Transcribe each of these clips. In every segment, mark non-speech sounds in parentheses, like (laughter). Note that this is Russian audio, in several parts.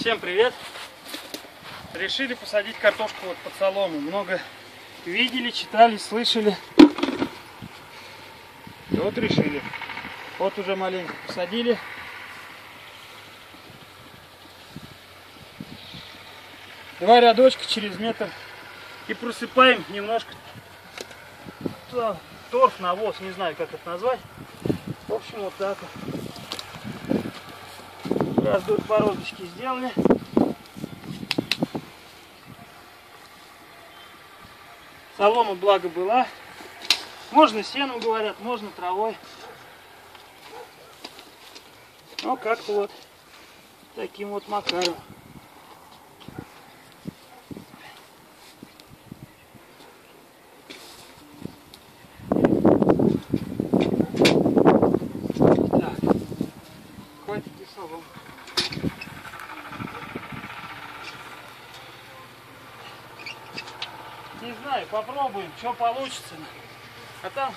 Всем привет! Решили посадить картошку вот под солому. Много видели, читали, слышали. И вот решили. Вот уже маленько посадили. Два рядочка через метр. И просыпаем немножко то- торф, навоз, не знаю как это назвать. В общем, вот так вот. Раз тут породочки сделали. Солома, благо, была. Можно сеном, говорят, можно травой. Ну, как-то вот таким вот макаром. Знаю, попробуем, что получится. А там,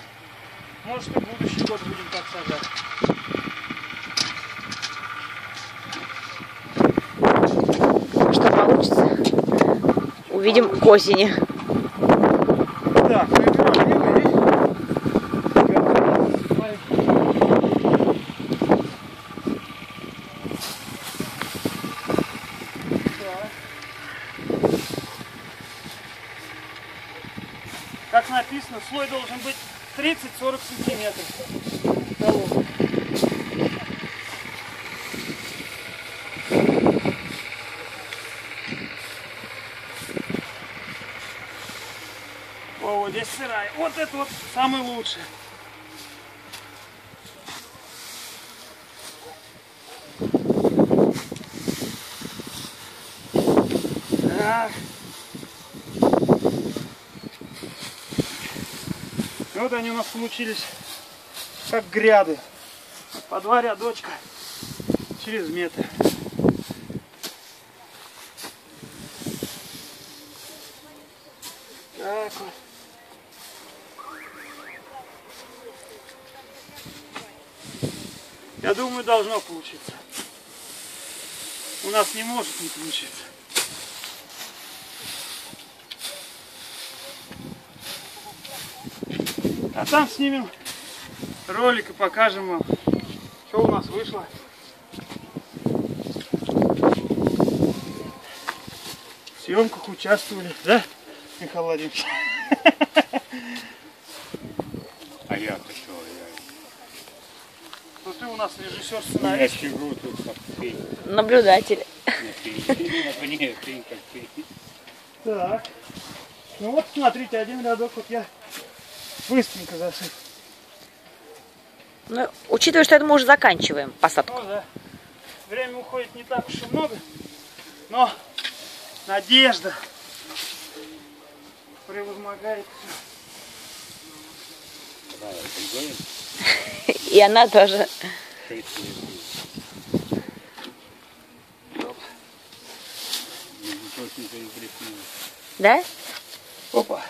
может, и в будущий год будем так сажать. Что получится? Увидим к осени. Так, выбираем и готовим. Так. Как написано, слой должен быть 30-40 сантиметров. О, вот здесь сырая. Вот это вот самый лучший. Так. И вот они у нас получились как гряды. По два рядочка через метр. Так вот. Я думаю, должно получиться. У нас не может не получиться. А там снимем ролик и покажем вам, что у нас вышло. В съемках участвовали, да, Михаил Владимирович? (laughs) А я-то что? Я, Ну ты у нас режиссер я сценарист. сижу тут как ты. Наблюдатель. Нет, ты как ты. Так. Ну вот, смотрите, один рядок вот я быстренько засыпал. Ну, учитывая, что это мы уже заканчиваем посадку. Ну да. Время уходит не так уж и много, но надежда превозмогает И она тоже. Да? Опа.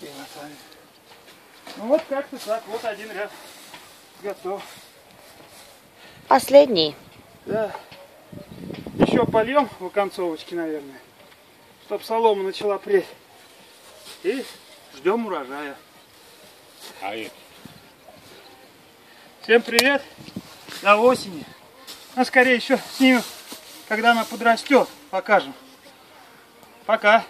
И Наталья. Ну вот как-то так, вот один ряд готов. Последний. Да. Еще польем в оконцовочке, наверное, чтоб солома начала преть. И ждем урожая. А это? Всем привет! До осени. Ну, скорее еще снимем, когда она подрастет, покажем. Пока.